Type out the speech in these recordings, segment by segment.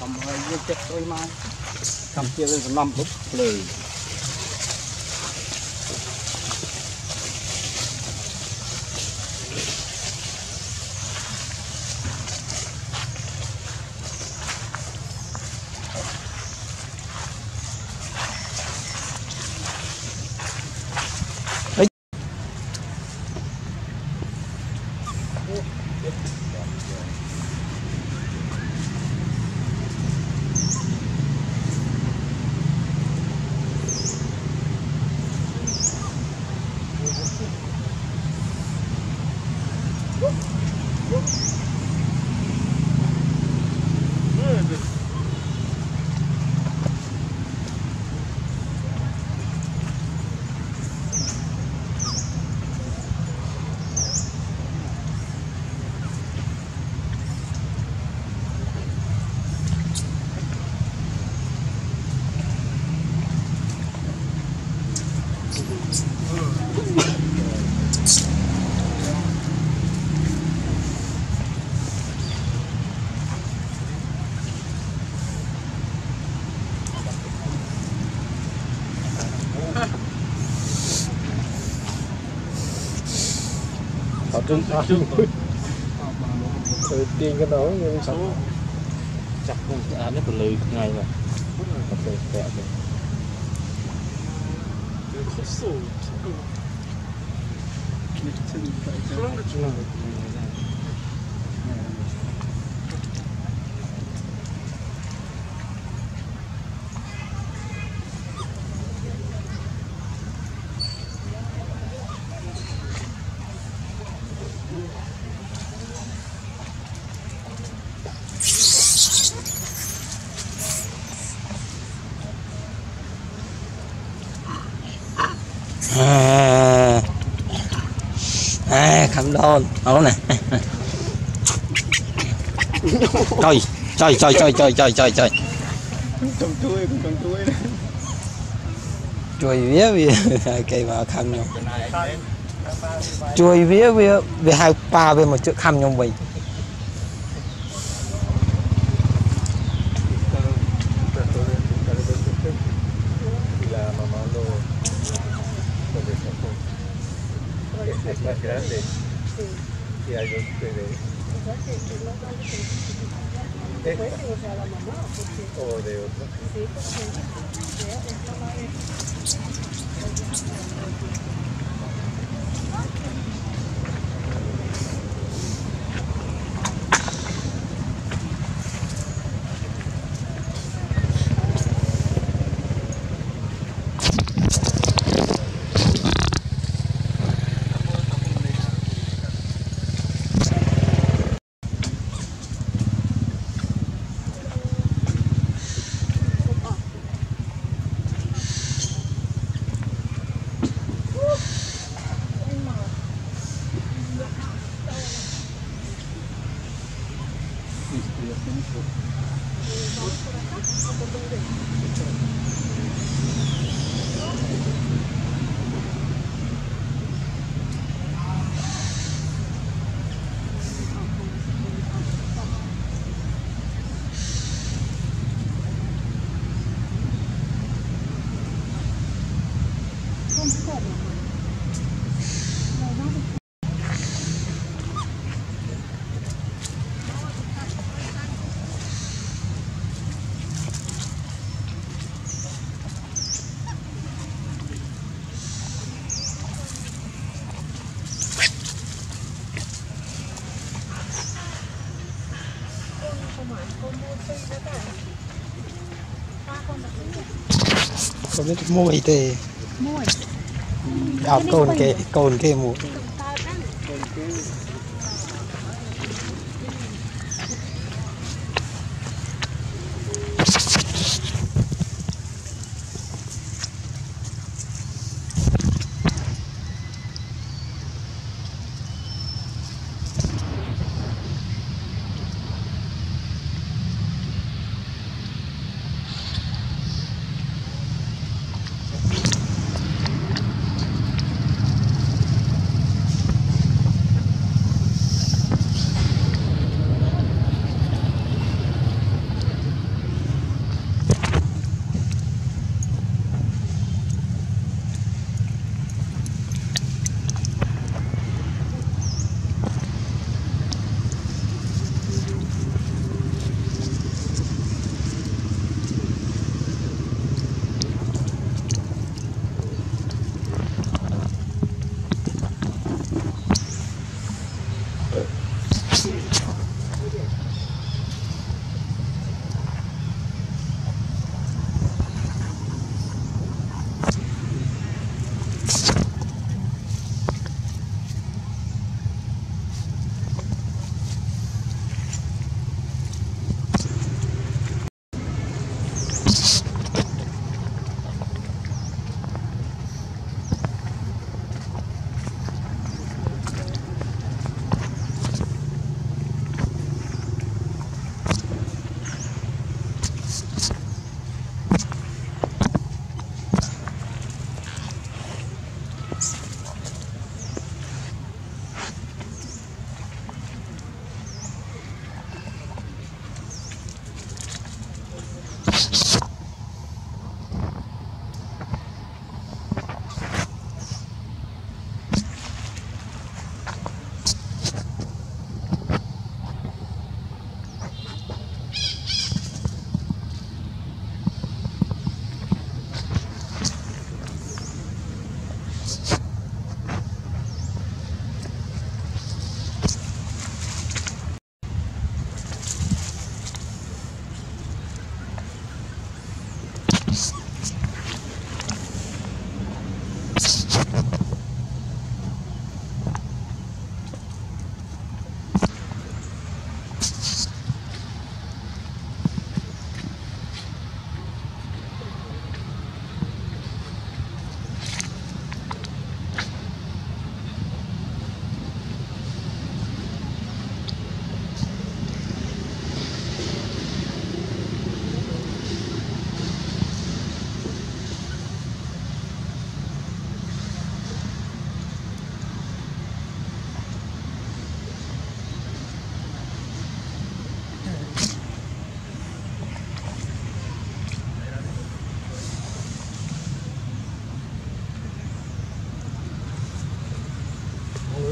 កំហើយយកចិត្តស្អុយមកកំជាលើសំណំបុកភ្លើង đúng sao đúng rồi. Tiên ừ, cái đó nhưng sao chắc không à nó còn lười ngày mà ok đẹp rồi. Hãy subscribe cho kênh Ghiền Mì Gõ Để không bỏ lỡ những video hấp dẫn à, à khẩm đôn. Ổ nè. Trời trời trời trời trời trời trời trời. Trồng chuối cũng trồng chuối chuối vía vía. Cây mà khăm nhau ជួយវាវាវាហៅប៉ាវាមកជឹកខំខ្ញុំវិញ không biết mùi thì mùi đọc cồn kê cồn kê mùi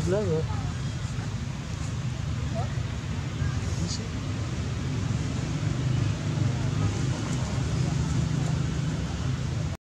Level.